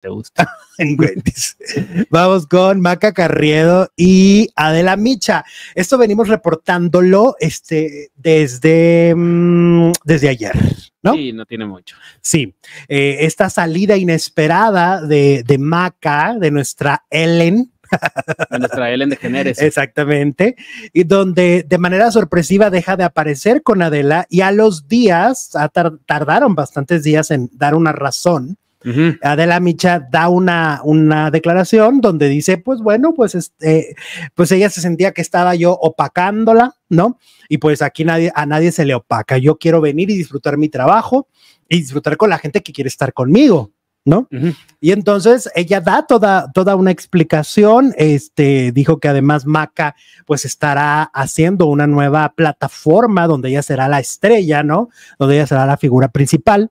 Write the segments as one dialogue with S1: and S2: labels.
S1: te gusta.
S2: en Wendy's. Vamos con Maca Carriedo y Adela Micha. Esto venimos reportándolo este, desde, mm, desde ayer, ¿no?
S1: Sí, no tiene mucho.
S2: Sí, eh, esta salida inesperada de, de Maca, de nuestra Ellen,
S1: A nuestra Ellen de Generes.
S2: exactamente, y donde de manera sorpresiva deja de aparecer con Adela y a los días, a tar- tardaron bastantes días en dar una razón. Adela Micha da una, una declaración donde dice, pues bueno, pues, este, pues ella se sentía que estaba yo opacándola, ¿no? Y pues aquí nadie, a nadie se le opaca. Yo quiero venir y disfrutar mi trabajo y disfrutar con la gente que quiere estar conmigo, ¿no? Y entonces ella da toda, toda una explicación. Este dijo que además Maca pues estará haciendo una nueva plataforma donde ella será la estrella, ¿no? Donde ella será la figura principal.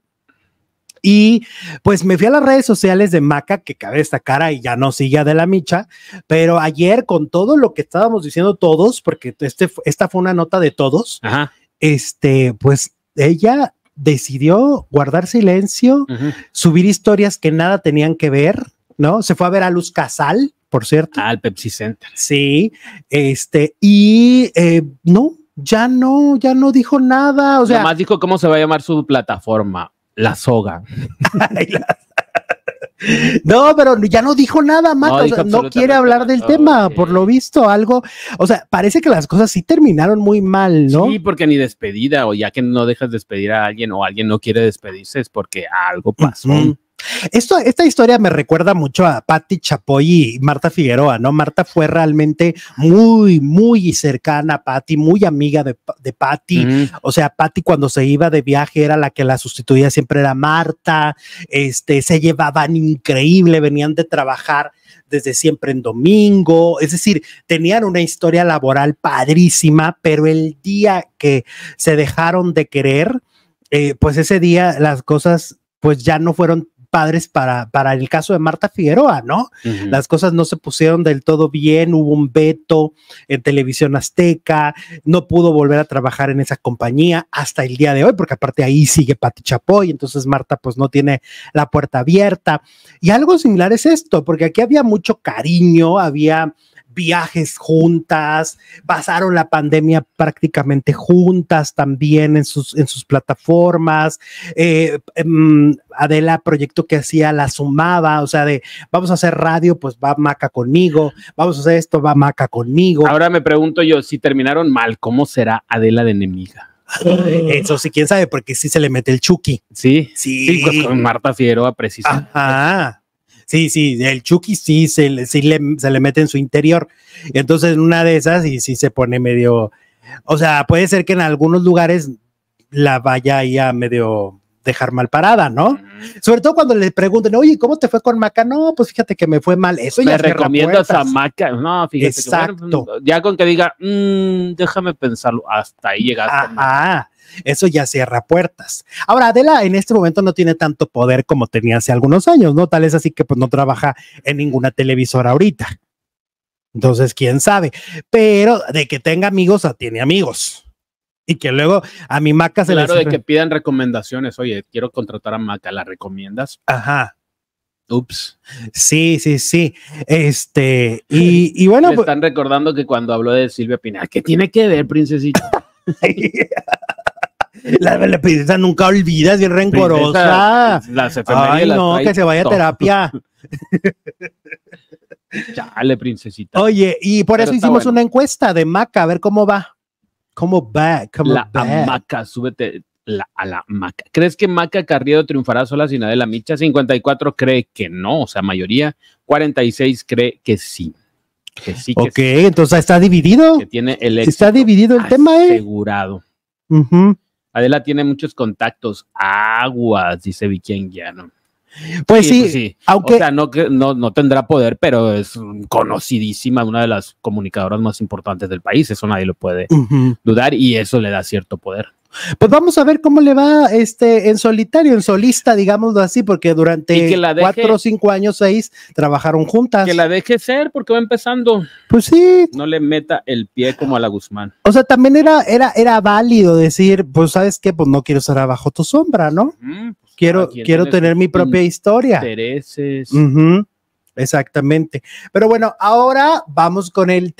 S2: Y pues me fui a las redes sociales de Maca, que cabe destacar y ya no sigue De la Micha, pero ayer con todo lo que estábamos diciendo todos, porque este, esta fue una nota de todos,
S1: Ajá.
S2: este, pues ella decidió guardar silencio, subir historias que nada tenían que ver, ¿no? Se fue a ver a Luz Casal, por cierto.
S1: Al Pepsi Center.
S2: Sí, este, y eh, no, ya no, ya no dijo nada, o sea,
S1: Nomás dijo cómo se va a llamar su plataforma. La soga.
S2: no, pero ya no dijo nada, Maca,
S1: No
S2: o sea, no quiere hablar del tema, por lo visto, algo, o sea, parece que las cosas sí terminaron muy mal, ¿no?
S1: Sí, porque ni despedida, o ya que no dejas despedir a alguien o alguien no quiere despedirse, es porque algo pasó.
S2: Esto, esta historia me recuerda mucho a Patti Chapoy y Marta Figueroa, ¿no? Marta fue realmente muy, muy cercana a Patti, muy amiga de, de Patti. O sea, Patti cuando se iba de viaje era la que la sustituía, siempre era Marta, este, se llevaban increíble, venían de trabajar desde siempre en domingo, es decir, tenían una historia laboral padrísima, pero el día que se dejaron de querer, eh, pues ese día las cosas pues ya no fueron padres para, para el caso de Marta Figueroa, ¿no? Las cosas no se pusieron del todo bien, hubo un veto en televisión azteca, no pudo volver a trabajar en esa compañía hasta el día de hoy, porque aparte ahí sigue Pati Chapoy, entonces Marta pues no tiene la puerta abierta. Y algo similar es esto, porque aquí había mucho cariño, había viajes juntas, pasaron la pandemia prácticamente juntas también en sus, en sus plataformas. Eh, em, Adela, proyecto que hacía, la sumaba, o sea, de vamos a hacer radio, pues va Maca conmigo, vamos a hacer esto, va Maca conmigo.
S1: Ahora me pregunto yo, si terminaron mal, ¿cómo será Adela de enemiga?
S2: Eso sí, quién sabe, porque sí se le mete el Chucky.
S1: Sí,
S2: Sí.
S1: sí, pues con Marta Figueroa, precisamente.
S2: Ajá. Sí, sí, el Chucky sí, se, sí le, se le mete en su interior. Entonces en una de esas y sí se pone medio, o sea, puede ser que en algunos lugares la vaya ahí a medio dejar mal parada, ¿no? Sobre todo cuando le pregunten, oye, ¿cómo te fue con Maca? No, pues fíjate que me fue mal. Eso ya
S1: Me
S2: cierra
S1: recomiendas a. Maca. No, fíjate. que, bueno,
S2: Exacto.
S1: ya con que diga, "Mm, déjame pensarlo, hasta ahí llegaste.
S2: Ajá, eso ya cierra puertas. Ahora, Adela en este momento no tiene tanto poder como tenía hace algunos años, ¿no? Tal es así que pues no trabaja en ninguna televisora ahorita. Entonces, quién sabe. Pero de que tenga amigos, ah, tiene amigos. Y que luego a mi Maca se
S1: Claro,
S2: le
S1: de que pidan recomendaciones. Oye, quiero contratar a Maca, ¿la recomiendas?
S2: Ajá.
S1: Ups.
S2: Sí, sí, sí. Este, y, y bueno,
S1: Me
S2: pues,
S1: están recordando que cuando habló de Silvia Pinal, ¿qué tiene que ver, princesita?
S2: la, la princesa nunca olvida, es bien rencorosa.
S1: Princesa, Las
S2: Ay,
S1: las
S2: no,
S1: trae
S2: que se vaya a terapia.
S1: Chale, princesita.
S2: Oye, y por
S1: Pero
S2: eso hicimos
S1: bueno.
S2: una encuesta de Maca, a ver cómo va. ¿Cómo va? ¿Cómo
S1: la
S2: va?
S1: hamaca, súbete la, a la hamaca. ¿Crees que Maca Carriedo triunfará sola sin Adela Micha? 54 cree que no, o sea, mayoría. 46 cree que sí. Que sí, que,
S2: Ok,
S1: sí,
S2: entonces está dividido.
S1: que tiene el
S2: Está dividido el tema, ¿eh?
S1: asegurado. Adela tiene muchos contactos. Aguas, dice Vicky Anguiano.
S2: Pues sí,
S1: pues
S2: aunque
S1: O sea, no, no, no tendrá poder, pero es conocidísima, una de las comunicadoras más importantes del país. Eso nadie lo puede
S2: Ujú.
S1: dudar y eso le da cierto poder.
S2: pues vamos a ver cómo le va este en solitario, en solista, digámoslo así, porque durante
S1: que la deje-
S2: cuatro, cinco años, seis, trabajaron juntas.
S1: Que la deje ser porque va empezando.
S2: Pues sí,
S1: No le meta el pie como a la Guzmán.
S2: o sea, también era, era, era válido decir, pues sabes qué, pues no quiero estar abajo tu sombra, ¿no?
S1: Mm, pues,
S2: quiero, quiero tener mi propia historia.
S1: Intereses.
S2: Exactamente. Pero bueno, ahora vamos con el